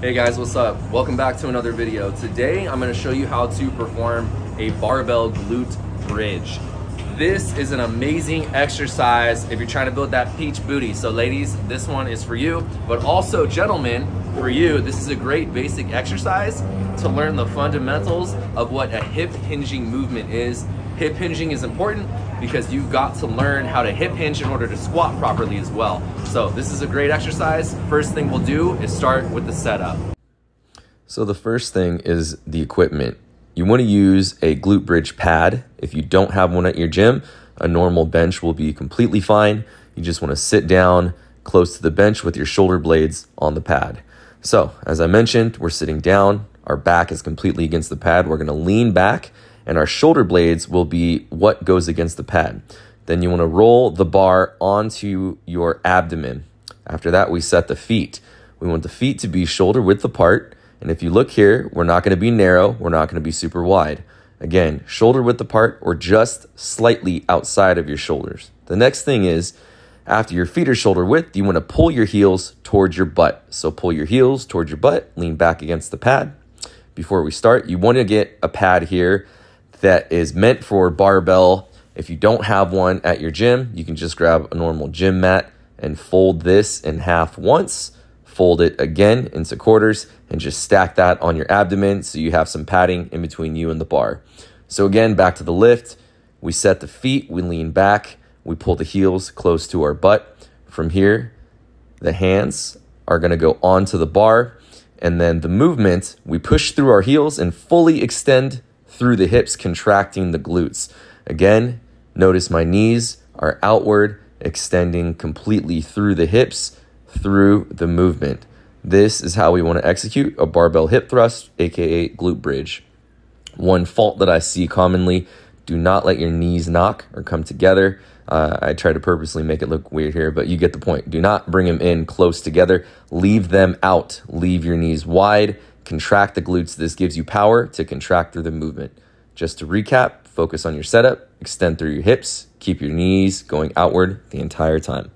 Hey guys, what's up? Welcome back to another video. Today I'm going to show you how to perform a barbell glute bridge. This is an amazing exercise if you're trying to build that peach booty. So ladies, this one is for you, but also gentlemen, for you, this is a great basic exercise to learn the fundamentals of what a hip hinging movement is. Hip hinging is important because you've got to learn how to hip hinge in order to squat properly as well. So this is a great exercise. First thing we'll do is start with the setup. So the first thing is the equipment. You want to use a glute bridge pad. If you don't have one at your gym, a normal bench will be completely fine. You just want to sit down close to the bench with your shoulder blades on the pad. So as I mentioned, we're sitting down. Our back is completely against the pad. We're going to lean back and our shoulder blades will be what goes against the pad. Then you want to roll the bar onto your abdomen. After that, we set the feet. We want the feet to be shoulder width apart. And if you look here, we're not going to be narrow. We're not going to be super wide. Again, shoulder width apart or just slightly outside of your shoulders. The next thing is after your feet are shoulder width, you want to pull your heels towards your butt. So pull your heels towards your butt, lean back against the pad. Before we start, you want to get a pad here that is meant for barbell. If you don't have one at your gym, you can just grab a normal gym mat and fold this in half once, fold it again into quarters, and just stack that on your abdomen so you have some padding in between you and the bar. So, again, back to the lift. We set the feet, we lean back, we pull the heels close to our butt. From here, the hands are gonna go onto the bar, and then the movement, we push through our heels and fully extend through the hips, contracting the glutes. Again, notice my knees are outward, extending completely through the hips, through the movement. This is how we want to execute a barbell hip thrust, aka glute bridge. One fault that I see commonly do not let your knees knock or come together. Uh, I try to purposely make it look weird here, but you get the point. Do not bring them in close together. Leave them out. Leave your knees wide contract the glutes. This gives you power to contract through the movement. Just to recap, focus on your setup, extend through your hips, keep your knees going outward the entire time.